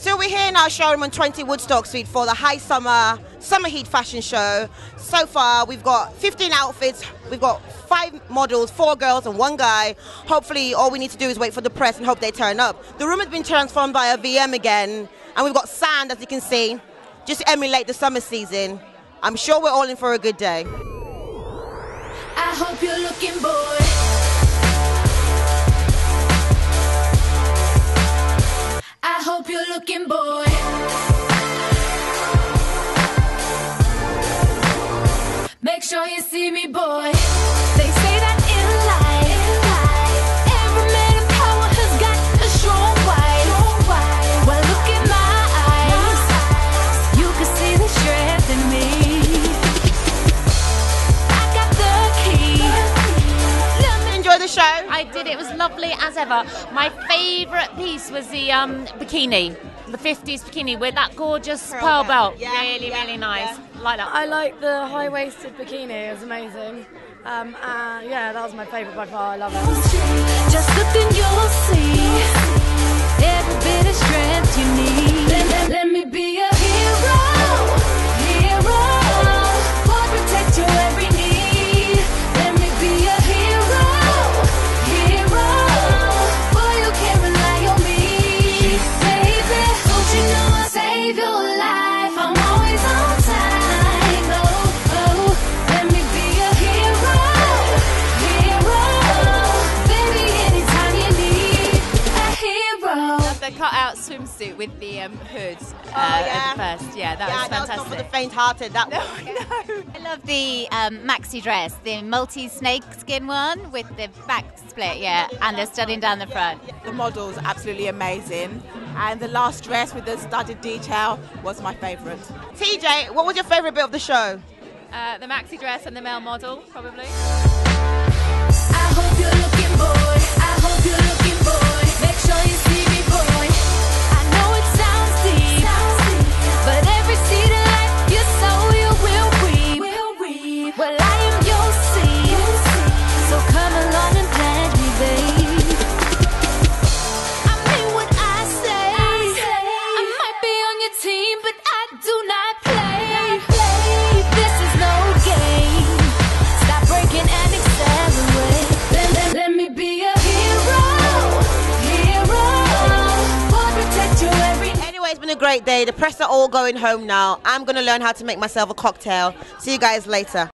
So we're here in our showroom on 20 Woodstock Street for the High Summer Summer Heat Fashion Show. So far, we've got 15 outfits. We've got five models, four girls and one guy. Hopefully, all we need to do is wait for the press and hope they turn up. The room has been transformed by a VM again, and we've got sand, as you can see, just to emulate the summer season. I'm sure we're all in for a good day. I hope you're looking, boy. You see me, boy. They say that in life, every man in power has got a strong wife. Well, look in my eyes, you can see the strength in me. I got the key. Let me Enjoy the show. I did. It was lovely as ever. My favourite piece was the um, bikini, the 50s bikini with that gorgeous pearl, Pearl belt. belt. Yeah, really, yeah, really nice. yeah. Like that. I like the high waisted bikini, it was amazing. Um, and yeah, that was my favourite by far, I love it. Just look and you'll see every bit of strength the cut-out swimsuit with the um, hood uh, yeah. at first. Yeah, that yeah, was that was not for the faint-hearted. That one. no. I love the um, maxi dress, the multi snake skin one with the back split, yeah, and the studding down the front. The model's absolutely amazing, and the last dress with the studded detail was my favourite. TJ, what was your favourite bit of the show? Uh, the maxi dress and the male model, probably. Great day. The press are all going home now. I'm going to learn how to make myself a cocktail. See you guys later.